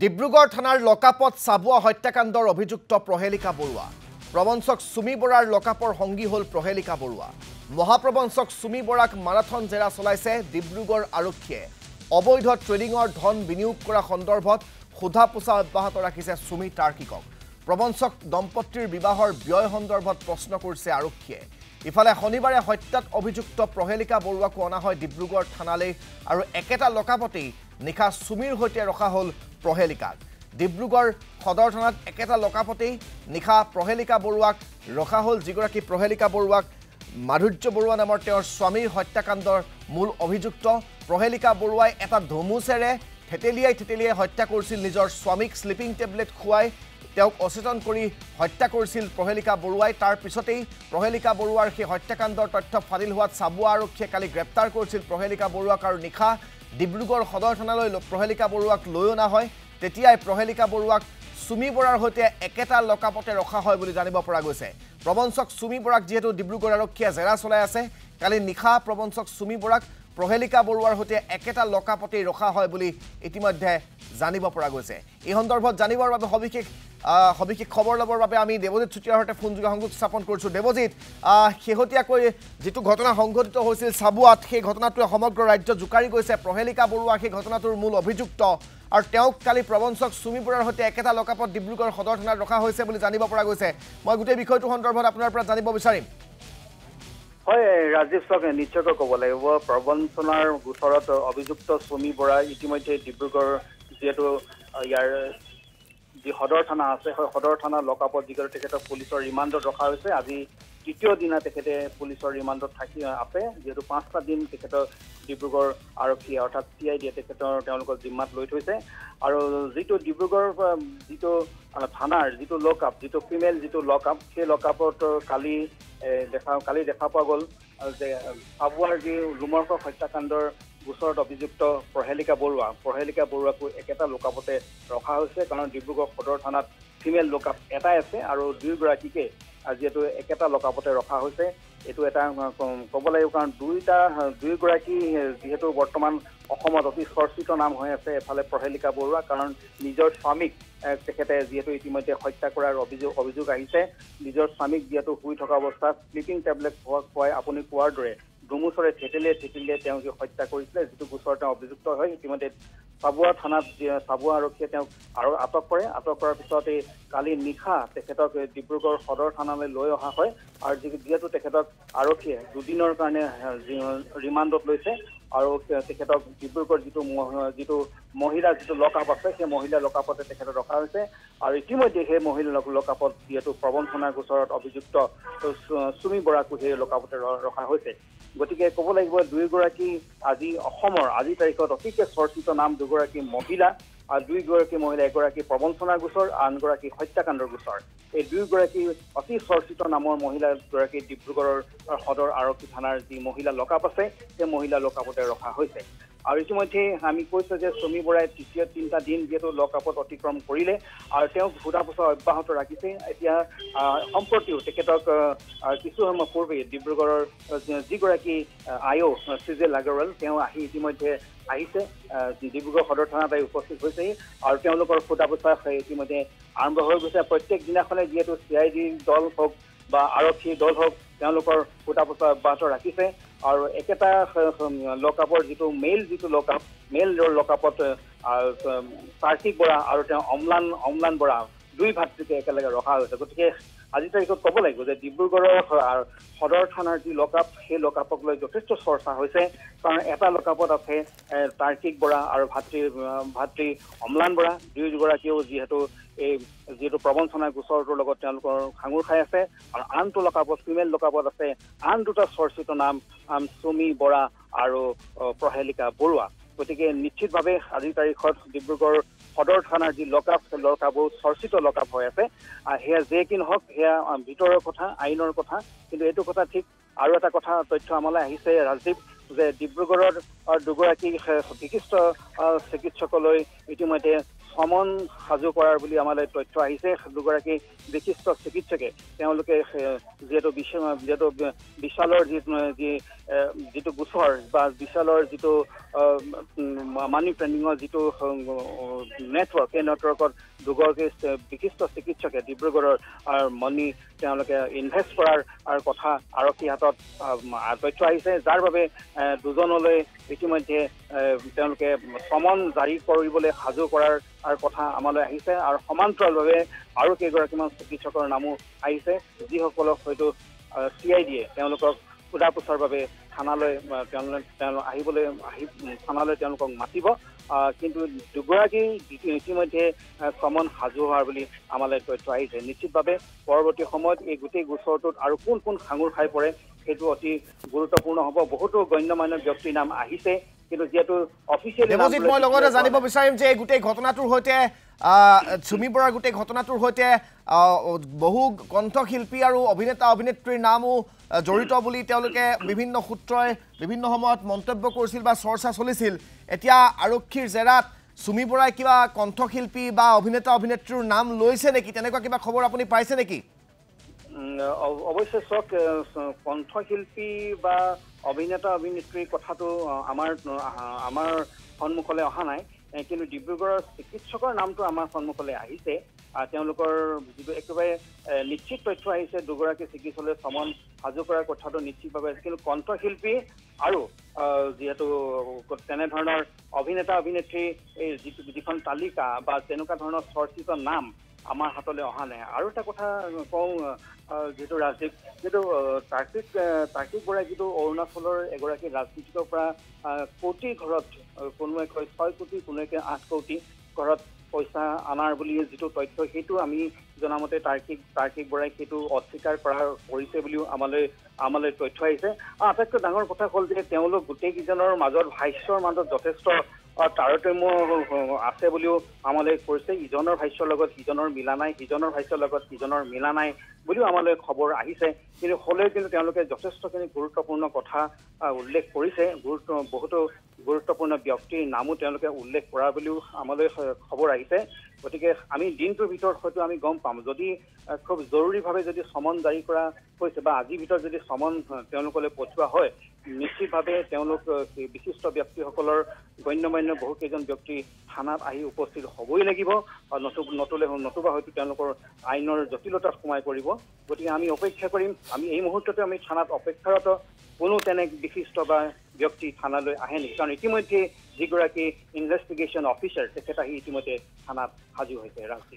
ডিব্ৰুগড় থানাৰ লকাপত চাবুৱা হত্যাকাণ্ডৰ অভিযুক্ত প্ৰহেলিকা বৰুৱা। প্ৰবঞ্চক চুমি বৰাৰ লকাপৰ সংগী হ'ল প্ৰহেলিকা বৰুৱা। মহাপ্ৰবঞ্চক চুমি বৰাক মাৰাথন জেৰা চলাইছে ডিব্ৰুগড় আৰক্ষীয়ে। অবৈধ ট্ৰেডিঙৰ ধন বিনিয়োগ কৰা সন্দৰ্ভত সোধা পোছা অব্যাহত ৰাখিছে চুমি তাৰ্কিকক। প্ৰবঞ্চক দম্পতীৰ বিবাহৰ ব্যয় সন্দৰ্ভত প্ৰশ্ন কৰিছে আৰক্ষীয়ে। ইফালে শনিবাৰে হত্যাত অভিযুক্ত প্ৰহেলিকা বৰুৱাকো অনা হয় ডিব্ৰুগড় থানালৈ আৰু একেটা লকাপতেই নিশা চুমিৰ সৈতে ৰখা হ'ল প্ৰহেলিকাক ডিব্ৰুগড় সদৰ থানাত একেটা লকাপতেই নিশা প্ৰহেলিকা বৰুৱাক ৰখা হ'ল যিগৰাকী প্ৰহেলিকা বৰুৱাক মাধুৰ্য বৰুৱা নামৰ তেওঁৰ স্বামীৰ হত্যাকাণ্ডৰ মূল অভিযুক্ত। প্ৰহেলিকা বৰুৱাই এটা ধুমুচেৰে থেতেলিয়াই থেতেলিয়াই হত্যা কৰিছিল নিজৰ স্বামীক শ্লিপিং টেবলেট খুৱাই তেওঁক অচেতন কৰি হত্যা কৰিছিল প্ৰহেলিকা বৰুৱাই। তাৰ পিছতেই প্ৰহেলিকা বৰুৱাৰ সেই হত্যাকাণ্ডৰ তথ্য ফাদিল হোৱাত চাবুৱা আৰক্ষীয়ে কালি গ্ৰেপ্তাৰ কৰিছিল। প্ৰহেলিকা বৰুৱাক আৰু নিশা ডিব্ৰুগড় সদৰ থানালৈ প্ৰহেলিকা বৰুৱাক লৈ অনা হয়। তেতিয়াই প্ৰহেলিকা বৰুৱাক চুমি বৰাৰ সৈতে একেটা লকাপতে ৰখা হয় বুলি জানিব পৰা গৈছে। প্ৰবঞ্চক চুমি বৰাক যিহেতু ডিব্ৰুগড় আৰক্ষীয়ে জেৰা চলাই আছে কালি নিশা প্ৰবঞ্চক চুমি বৰাক প্ৰহেলিকা বৰুৱাৰ সৈতে একেটা লকাপতেই ৰখা হয় বুলি ইতিমধ্যে জানিব পৰা গৈছে। এই সন্দৰ্ভত জানিবৰ বাবে সবিশেষ সবিশেষ খবৰ ল'বৰ বাবে আমি দেৱজিৎ চুতীয়াৰ সৈতে ফোনযোগে সংযোগ স্থাপন কৰিছোঁ। দেৱজিৎ শেহতীয়াকৈ যিটো ঘটনা সংঘটিত হৈছিল চাবুৱাত সেই ঘটনাটোৱে সমগ্ৰ ৰাজ্য জোকাৰি গৈছে। প্ৰহেলিকা বৰুৱা সেই ঘটনাটোৰ মূল অভিযুক্ত। আৰু তেওঁক কালি প্ৰবঞ্চক চুমি বৰুৱাৰ সৈতে একেটা লকাপত ডিব্ৰুগড় সদৰ থানাত ৰখা হৈছে বুলি জানিব পৰা গৈছে। মই গোটেই বিষয়টো সন্দৰ্ভত আপোনাৰ পৰা জানিব বিচাৰিম। হয় ৰাজীৱ চাওক নিশ্চয়কৈ ক'ব লাগিব। প্ৰবঞ্চনাৰ গোচৰত অভিযুক্ত চুমি বৰা ইতিমধ্যে ডিব্ৰুগড় যিহেতু ইয়াৰ যি সদৰ থানা আছে সেই সদৰ থানা লকআপত যিহেতু তেখেতক পুলিচৰ ৰিমাণ্ডত ৰখা হৈছে। আজি তৃতীয় দিনা তেখেতে পুলিচৰ ৰিমাণ্ডত থাকি আছে। যিহেতু পাঁচটা দিন তেখেতৰ ডিব্ৰুগড় আৰক্ষীয়ে অৰ্থাৎ চি আই ডিয়ে তেখেতৰ তেওঁলোকৰ জিম্মাত লৈ থৈছে। আৰু যিটো ডিব্ৰুগড় যিটো থানাৰ যিটো লকআপ যিটো ফিমেল যিটো লকআপ সেই লকআপত কালি এ, দেখা কালি দেখা পোৱা গ'ল যে চাবুৱাৰ যি ৰুমৰ্ক হত্যাকাণ্ডৰ গোচৰত অভিযুক্ত প্ৰহেলিকা বৰুৱা। প্ৰহেলিকা বৰুৱাকো একেটা লোকাপতে ৰখা হৈছে কাৰণ ডিব্ৰুগড় সদৰ থানাত ফিমেল লোকাপ এটাই আছে আৰু দুয়োগৰাকীকে যিহেতু একেটা লোকাপতে ৰখা হৈছে। এইটো এটা ক'ব লাগিব কাৰণ আহ, দুয়োগৰাকী যিহেতু বৰ্তমান অসমত অতি চৰ্চিত নাম হৈ আছে এফালে প্ৰহেলিকা বৰুৱা কাৰণ নিজৰ স্বামীক তেখেতে যিহেতু ইতিমধ্যে হত্যা কৰাৰ অভিযোগ অভিযোগ আহিছে। নিজৰ স্বামীক যিহেতু শুই থকা অৱস্থাত শ্লিপিং টেবলেট খোৱা খুৱাই আপুনি কোৱাৰ দৰে দুমুচৰে থেতেলিয়াই থেতেলিয়াই তেওঁক হত্যা কৰিছিলে যিটো গোচৰত তেওঁ অভিযুক্ত হয় ইতিমধ্যে চাবুৱা থানাত চাবুৱা আৰক্ষীয়ে তেওঁক আৰু আটক কৰে। আটক কৰাৰ পিছত কালি নিশা তেখেতক ডিব্ৰুগড় সদৰ থানালৈ লৈ অহা হয় আৰু যিহেতু তেখেতক আৰক্ষীয়ে দুদিনৰ কাৰণে ৰিমাণ্ডত লৈছে আৰু তেখেতক ডিব্ৰুগড় যিটো যিটো মহিলা যিটো লকআপ আছে সেই মহিলা লকআপতে তেখেতক ৰখা হৈছে আৰু ইতিমধ্যে সেই মহিলা লক- লকআপত যিহেতু প্ৰবঞ্চনাৰ গোচৰত অভিযুক্ত চুমি বৰাকো সেই লকআপতে ৰখা হৈছে। গতিকে ক'ব লাগিব দুয়োগৰাকী আজি অসমৰ আজিৰ তাৰিখত অতিকে চৰ্চিত নাম দুগৰাকী মহিলা আৰু দুয়োগৰাকী মহিলা এগৰাকী প্ৰবঞ্চনাৰ গোচৰ আনগৰাকী হত্যাকাণ্ডৰ গোচৰ। এই দুয়োগৰাকী অতি চৰ্চিত নামৰ মহিলাগৰাকী ডিব্ৰুগড়ৰ সদৰ আৰক্ষী থানাৰ যি মহিলা লকআপ আছে সেই মহিলা লকআপতে ৰখা হৈছে। আৰু ইতিমধ্যে আমি কৈছোঁ যে চমী বৰাই তৃতীয় তিনিটা দিন যিহেতু লকআপত অতিক্ৰম কৰিলে আৰু তেওঁক সোধা পোছা অব্যাহত ৰাখিছে। এতিয়া সম্প্ৰতিও তেখেতক কিছু সময় পূৰ্বে ডিব্ৰুগড়ৰ যিগৰাকী অ' চিজেল আগৰৱাল তেওঁ আহি ইতিমধ্যে আহিছে। আহ, ডিব্ৰুগড় সদৰ থানাত আহি উপস্থিত হৈছেহি আৰু তেওঁলোকৰ সোধা পোছা ইতিমধ্যে আৰম্ভ হৈ গৈছে। প্ৰত্যেক দিনাখনে যিহেতু চি আই ডিৰ দল হওক বা আৰক্ষীৰ দল হওক তেওঁলোকৰ সোধা পোছা অব্যাহত ৰাখিছে। আৰু একেটা লকআপৰ যিটো মেইল যিটো লকআপ মেইল লকআপত কাৰ্তিক বৰা আৰু তেওঁ অম্লান অম্লান বৰা দুই ভাতৃকে একেলগে ৰখা হৈছে। গতিকে আজিৰ তাৰিখত ক'ব লাগিব যে ডিব্ৰুগড়ৰ সদৰ থানাৰ যি লকআপ সেই লকআপক লৈ যথেষ্ট চৰ্চা হৈছে। কাৰণ এটা লকআপত আছে তাৰ্কিক বৰা আৰু ভাতৃ ভাতৃ অম্লান বৰা। দুয়োগৰাকীও যিহেতু এই যিহেতু প্ৰবঞ্চনা গোচৰটোৰ লগত তেওঁলোকৰ সাঙুৰ খাই আছে। আৰু আনটো লকআপত ফিমেল লকআপত আছে। আন দুটা চৰ্চিত নাম চুমি বৰা আৰু প্ৰহেলিকা বৰুৱা। গতিকে নিশ্চিতভাৱে আজিৰ তাৰিখত ডিব্ৰুগড় সদৰ থানাৰ যি লকআপ সেই লকআপ বহুত চৰ্চিত লকআপ হৈ আছে। সেয়া যে কি নহওক সেয়া ভিতৰৰ কথা আইনৰ কথা কিন্তু এইটো কথা ঠিক আৰু এটা কথা তথ্য আমালৈ আহিছে ৰাজদীপ যে ডিব্ৰুগড়ৰ দুগৰাকী বিশিষ্ট চিকিৎসকলৈ ইতিমধ্যে চমন সাজু কৰাৰ বুলি আমালৈ তথ্য আহিছে। দুগৰাকী বিশিষ্ট চিকিৎসকে তেওঁলোকে যিহেতু বিশ্ব- যিহেতু বিশালৰ যি যি যিটো গোচৰ বা বিশালৰ যিটো মানি পেণ্ডিঙৰ যিটো নেটৱৰ্ক সেই নেটৱৰ্কত দুগৰাকী বিশিষ্ট চিকিৎসকে ডিব্ৰুগড়ৰ মনি তেওঁলোকে ইনভেষ্ট কৰাৰ কথা আৰক্ষী হাতত তথ্য আহিছে যাৰ বাবে দুজনলৈ ইতিমধ্যে তেওঁলোকে চমন জাৰি কৰিবলৈ সাজু কৰাৰ কথা আমালৈ আহিছে আৰু সমান্তৰালভাৱে আৰু কেইগৰাকীমান চিকিৎসকৰ নামো আহিছে যিসকলক হয়তো চি আই ডিয়ে তেওঁলোকক সোধা পোছাৰ বাবে থানালৈ তেওঁলোক তেওঁলোক আহিবলৈ আহি থানালৈ তেওঁলোকক মাতিব। কিন্তু দুগৰাকী ইতি- ইতিমধ্যে চমন সাজু হোৱাৰ বুলি আমালৈ তথ্য আহিছে। নিশ্চিতভাৱে পৰৱৰ্তী সময়ত এই গোটেই গোচৰটোত আৰু কোন কোন সাঙুৰ খাই পৰে সেইটো অতি গুৰুত্বপূৰ্ণ হ'ব। বহুতো গণ্যমান্য ব্যক্তিৰ নাম আহিছে কিন্তু যিহেতু অফিচিয়েলি মই লগতে জানিব বিচাৰিম যে এই গোটেই ঘটনাটোৰ সৈতে চুমি বৰাৰ গোটেই ঘটনাটোৰ সৈতে বহু কণ্ঠশিল্পী আৰু অভিনেতা অভিনেত্ৰীৰ নামো জড়িত বুলি তেওঁলোকে বিভিন্ন সূত্ৰই বিভিন্ন সময়ত মন্তব্য কৰিছিল বা চৰ্চা চলিছিল। এতিয়া আৰক্ষীৰ জেৰাত চুমি বৰাই কিবা কণ্ঠশিল্পী বা অভিনেতা অভিনেত্ৰীৰ নাম লৈছে নেকি? তেনেকুৱা কিবা খবৰ আপুনি পাইছে নেকি? অৱশ্যে চাওক কণ্ঠশিল্পী বা অভিনেতা অভিনেত্ৰীৰ কথাটো আমাৰ আমাৰ সন্মুখলৈ অহা নাই। কিন্তু ডিব্ৰুগড়ৰ চিকিৎসকৰ নামটো আমাৰ সন্মুখলৈ আহিছে। আহ, তেওঁলোকৰ যিটো একেবাৰে নিশ্চিত তথ্য আহিছে দুগৰাকী চিকিৎসকলৈ চমন সাজু কৰাৰ কথাটো নিশ্চিতভাৱে আহিছে কিন্তু কণ্ঠশিল্পী আৰু যিহেতু তেনেধৰণৰ অভিনেতা অভিনেত্ৰী এই যিটো যিখন তালিকা বা তেনেকুৱা ধৰণৰ চৰ্চিত নাম আমাৰ হাতলৈ অহা নাই। আৰু এটা কথা কওঁ যিটো ৰাজদীপ যিটো তাৰ্কিক তাৰ্কিক বৰাই যিটো অৰুণাচলৰ এগৰাকী ৰাজনীতিকৰ পৰা কোটি ঘৰত কোনোৱে কয় ছয় কোটি কোনোৱে কয় আঠ কোটি ঘৰত পইচা অনাৰ বুলি যিটো তথ্য সেইটো আমি জনামতে তাৰ্কিক তাৰ্কিক বৰাই সেইটো অস্বীকাৰ কৰা কৰিছে বুলিও আমালৈ আমালৈ তথ্য আহিছে। আৰু আটাইতকৈ ডাঙৰ কথা হ'ল যে তেওঁলোক গোটেইকেইজনৰ মাজত ভাষ্যৰ মাজত যথেষ্ট তাৰতম্য আছে বুলিও আমালৈ কৈছে। ইজনৰ ভাষ্যৰ লগত সিজনৰ মিলা নাই সিজনৰ ভাষ্যৰ লগত সিজনৰ মিলা নাই বুলিও আমালৈ খবৰ আহিছে। কিন্তু হ'লেও কিন্তু তেওঁলোকে যথেষ্টখিনি গুৰুত্বপূৰ্ণ কথা উল্লেখ কৰিছে। গুৰুত্ব বহুতো গুৰুত্বপূৰ্ণ ব্যক্তিৰ নামো তেওঁলোকে উল্লেখ কৰা বুলিও আমালৈ খবৰ আহিছে। গতিকে আমি দিনটোৰ ভিতৰত হয়তো আমি গম পাম। যদি খুব জৰুৰীভাৱে যদি চমন জাৰি কৰা হৈছে বা আজিৰ ভিতৰত যদি আহ, তেওঁলোকলৈ পঠোৱা হয় নিশ্চিতভাৱে তেওঁলোক বিশিষ্ট ব্যক্তিসকলৰ গণ্যমান্য বহুকেইজন ব্যক্তি থানাত আহি উপস্থিত হ'বই লাগিব নতুলে নতুবা হয়তো তেওঁলোকৰ আইনৰ জটিলতাত সোমাই পৰিব। গতিকে আমি অপেক্ষা কৰিম। আমি এই মুহূৰ্ততে আমি থানাত অপেক্ষাৰত কোনো তেনে বিশিষ্ট বা ব্যক্তি থানালৈ আহে নেকি কাৰণ ইতিমধ্যে যিগৰাকী ইনভেষ্টিগেশ্যন অফিচাৰ তেখেত আহি ইতিমধ্যে থানাত সাজু হৈছে ৰাজদ্বীপ